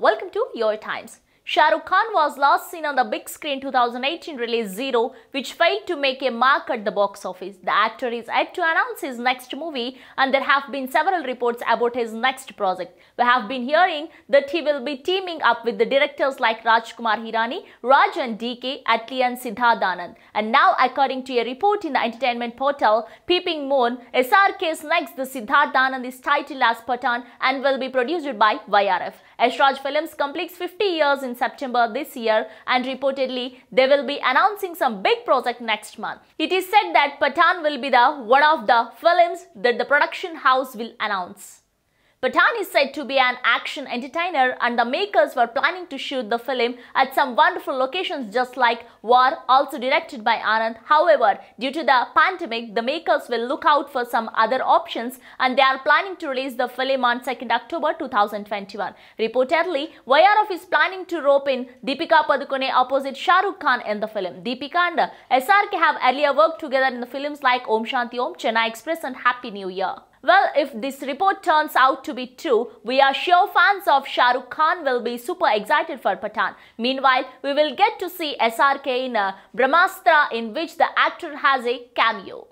YOYO Times. Shah Rukh Khan was last seen on the big screen 2018 release Zero, which failed to make a mark at the box office. The actor is yet to announce his next movie, and there have been several reports about his next project. We have been hearing that he will be teaming up with the directors like Rajkumar Hirani, Raj and DK, Atlee and Siddharth. And now, according to a report in the entertainment portal Peeping Moon, SRK's next, the Siddharth Anand is titled as Pathan and will be produced by YRF. Yash Raj Films completes 50 years in September this year and reportedly they will be announcing some big project next month. It is said that Pathan will be the one of the films that the production house will announce. Pathan is said to be an action entertainer and the makers were planning to shoot the film at some wonderful locations just like War, also directed by Anand. However, due to the pandemic, the makers will look out for some other options and they are planning to release the film on 2nd October 2021. Reportedly, YRF is planning to rope in Deepika Padukone opposite Shah Rukh Khan in the film. Deepika and SRK have earlier worked together in the films like Om Shanti Om, Chennai Express and Happy New Year. Well, if this report turns out to be true, we are sure fans of Shah Rukh Khan will be super excited for Pathan. Meanwhile, we will get to see SRK in a Brahmastra in which the actor has a cameo.